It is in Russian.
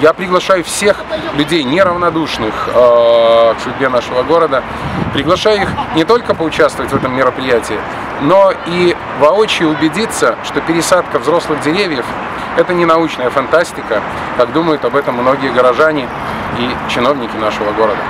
я приглашаю всех людей, неравнодушных э, к судьбе нашего города, приглашаю их не только поучаствовать в этом мероприятии, но и воочию убедиться, что пересадка взрослых деревьев – это не научная фантастика, как думают об этом многие горожане и чиновники нашего города.